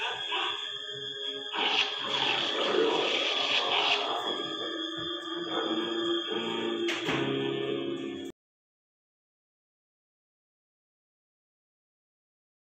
Yeah.